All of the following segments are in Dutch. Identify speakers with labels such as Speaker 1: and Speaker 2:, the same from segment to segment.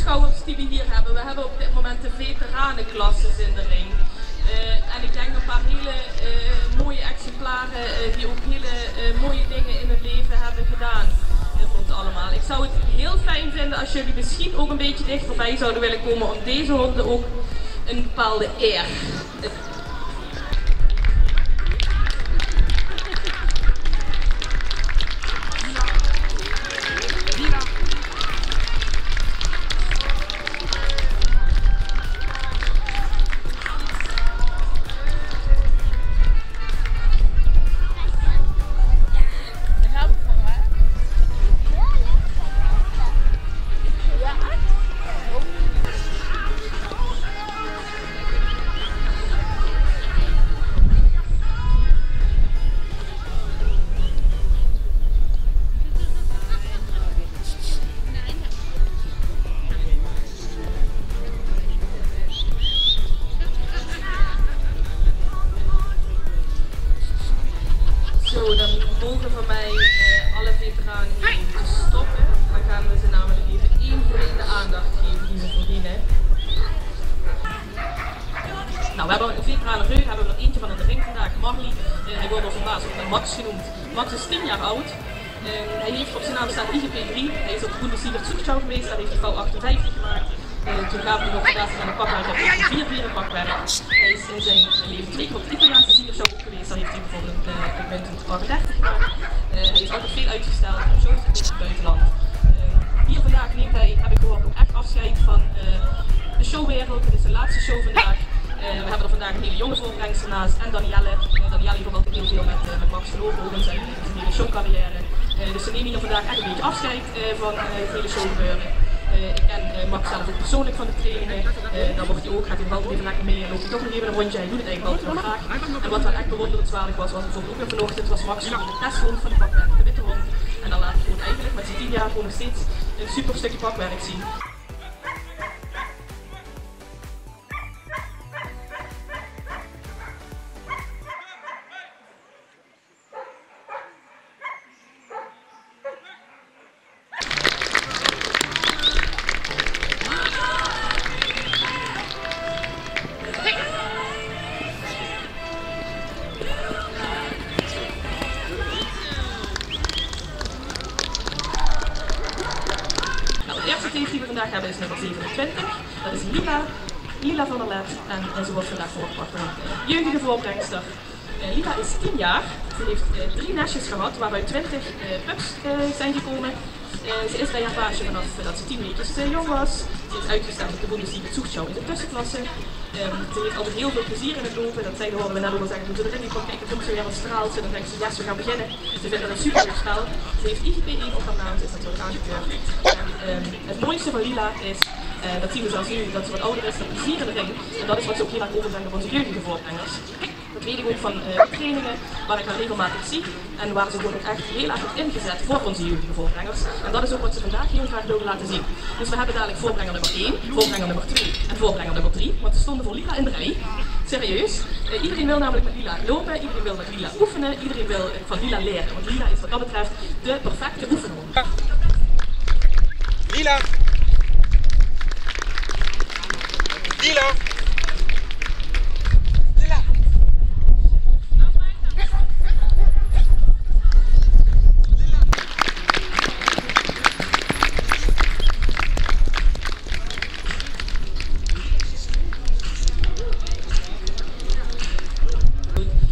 Speaker 1: toeschouwers die we hier hebben. We hebben op dit moment de veteranenklasses in de ring. Uh, en ik denk een paar hele uh, mooie exemplaren uh, die ook hele mooie dingen in het leven hebben gedaan allemaal. Ik zou het heel fijn vinden als jullie misschien ook een beetje dichterbij zouden willen komen om deze honden ook een bepaalde eer een veteranen reug, hebben we er eentje van de ring vandaag, Marley. Uh, hij wordt al vandaag ook Max genoemd. Max is 10 jaar oud. Uh, hij heeft op zijn naam staan IGP3. Hij is op de Bundesliga Zuchtschau geweest, daar heeft hij vouw 58 gemaakt. Uh, toen gaven we nog vandaag aan de pakwerk op de vier vieren pakwerk. Hij is in zijn leven twee keer op de Italiaanse Siegershow geweest. Daar heeft hij bijvoorbeeld een punt in pak 30 gemaakt. Hij is altijd veel uitgesteld op shows in het buitenland. hier vandaag neemt hij, heb ik gehoord, ook echt afscheid van de showwereld. Dit is de laatste show vandaag. Vandaag een hele jonge voorbrengster naast en Danielle. Danielle heeft ook altijd heel veel met, met Max ook in zijn, hele showcarrière. dus ze nemen hier vandaag echt een beetje afscheid van het hele. Uh, ik ken Max zelf ook persoonlijk van de trainingen. Dan wordt hij ook, gaat hij altijd even lekker mee en loopt hij toch nog even een rondje. Hij doet het eigenlijk wel graag. En wat wel echt bewonderenswaardig was, was bijvoorbeeld ook weer vanochtend, was Max gewoon de testhond van de bakwerk, de witte hond. En dan laat hij gewoon eigenlijk met zijn 10 jaar gewoon nog steeds een super stukje bakwerk zien. Vandaag hebben is nummer 27. Dat is Lila, Lila van der Let en, en ze wordt vandaag voorgepakt met een jeugdige voorbrengster. Uh, Lila is 10 jaar, heeft uh, drie nestjes gehad waaruit 20 uh, pups zijn gekomen. ze is bij haar paasje vanaf dat ze 10 weekjes jong was. Ze is uitgesteld op de Bundesliga Zuchtschau in de tussenklasse. Um, ze heeft altijd heel veel plezier in het lopen. Dat zei, horen we net ook al zeggen toen ze erin kwam. Kijk, dan komt ze weer wat straalt. En dan denkt ze, yes, we gaan beginnen. Ze vindt dat een super spel. Ze heeft IGP1 op haar naam. Ze is natuurlijk aangekeurd. En um, het mooiste van Lila is, dat zien we zelfs dat ze wat ouder is, dat plezier in de ring. En dat is wat ze ook heel erg overbrengen op onze jeugdige voorbrengers. Dat weet ik ook van trainingen, waar ik haar regelmatig zie. En waar ze gewoon echt heel erg heeft ingezet voor onze jeugdige voorbrengers. En dat is ook wat ze vandaag heel graag willen laten zien. Dus we hebben dadelijk voorbrenger nummer 1, voorbrenger nummer 2 en voorbrenger nummer 3. Want ze stonden voor Lila in de rij. Serieus. Uh, iedereen wil namelijk met Lila lopen, iedereen wil met Lila oefenen, iedereen wil van Lila leren. Want Lila is wat dat betreft de perfecte oefenhond.
Speaker 2: Lila! Lila!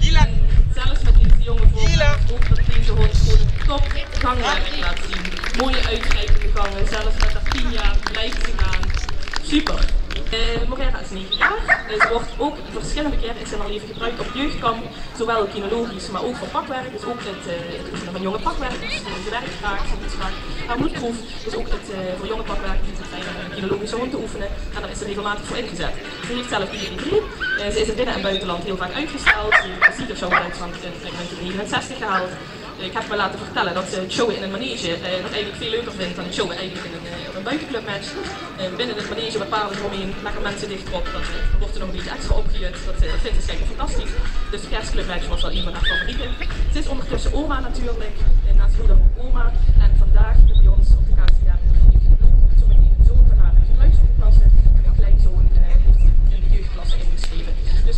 Speaker 2: Lila!
Speaker 1: Zelfs met deze jonge
Speaker 2: Lila.
Speaker 1: voorbeeld ook dat deze hond gewoon een top gangwerk laat zien. Mooie uitgrijpende gangen, zelfs met haar 10 jaar blijft ze gaan. Super. Uh, Morera is 9 jaar. Ze wordt ook verschillende keren in haar leven gebruikt op jeugdkamp, zowel kinologisch, maar ook voor pakwerk. Dus ook het, het oefenen van jonge pakwerkers. Dus ze doet graag haar moedproef. Dus ook het, uh, voor jonge pakwerkers is het fijn om een kinologische hond te oefenen. En daar is ze regelmatig voor ingezet. Ze heeft zelf IGD3. Uh, ze is in binnen- en buitenland heel vaak uitgesteld. Ze heeft de in Duitsland in 1969 gehaald. Eh, ik heb me laten vertellen dat eh, uh, in een manege uh, eh, nog eigenlijk veel leuker vindt dan showen eigenlijk in een, buitenclubmatch. binnen het manege bepaalde paarden lekker mensen dichterop. Dat wordt er nog een beetje extra opgejut. Dat, dat vindt ze fantastisch. Dus de kerstclubmatch was wel een van haar favorieten. Het is ondertussen oma natuurlijk. En naast moeder ook oma. En vandaag bij ons op de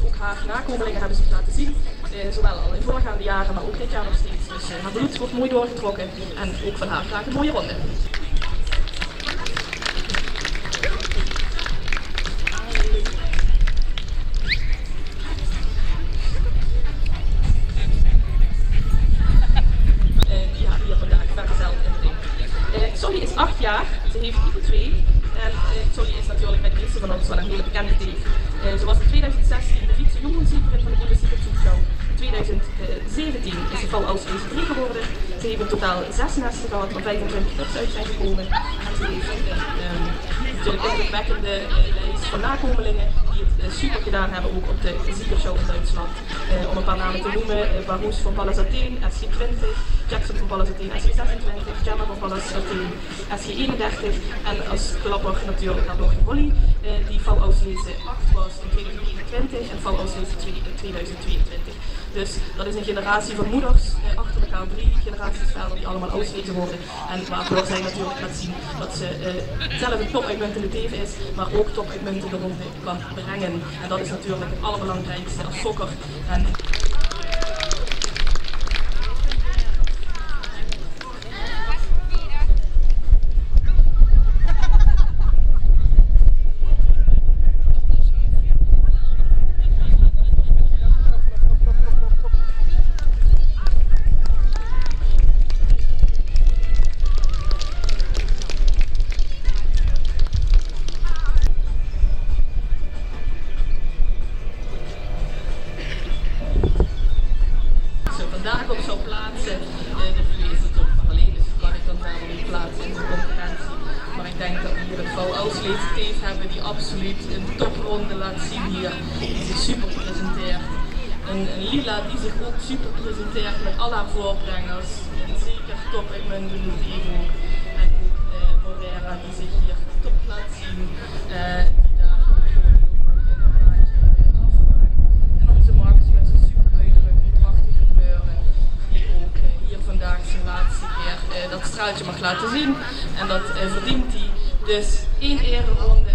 Speaker 1: ook haar nakomelingen hebben ze laten zien zowel al in voorgaande jaren, maar ook dit jaar nog steeds. Dus haar bloed wordt mooi doorgetrokken en ook van haar graag een mooie ronde. Solly is 8 jaar, ze heeft type 2 en uh, is natuurlijk met de meeste van ons wel een hele bekende. Uh, ze was in 2016 de Fietse Jongensziekerin van de Bundesliga 2017 is ze val als 3 geworden. Ze heeft in totaal 6 nesten gehad, waar 25 clubs uit zijn gekomen. En ze heeft um, natuurlijk indrukwekkende lijst van nakomelingen die het super gedaan hebben, ook op de Ziekershow in Duitsland. om een paar namen te noemen, Baroes van Pallas Athene, SG20, Jackson van Pallas Athene, SG26, Gemma Athene, SG31 en als klapper natuurlijk had nog Molly, die val lezen 8 was in 2021 en val lezen 2022. Dus dat is een generatie van moeders eh, achter elkaar, drie generaties verder die allemaal ausleten worden. En waarvoor zij natuurlijk laat zien dat ze uh, zelf een top uitmuntende leven is, maar ook top uitmuntende ronde kan brengen. En dat is natuurlijk het allerbelangrijkste als sokker. En laat zien hier, die zich super presenteert. Een, een, Lila die zich ook super presenteert met al haar voorbrengers, en zeker top uit mijn Evo. En ook Morera die zich hier top laat zien. Uh, dat straaltje mag laten zien. En dat verdient hij. Dus één ereronde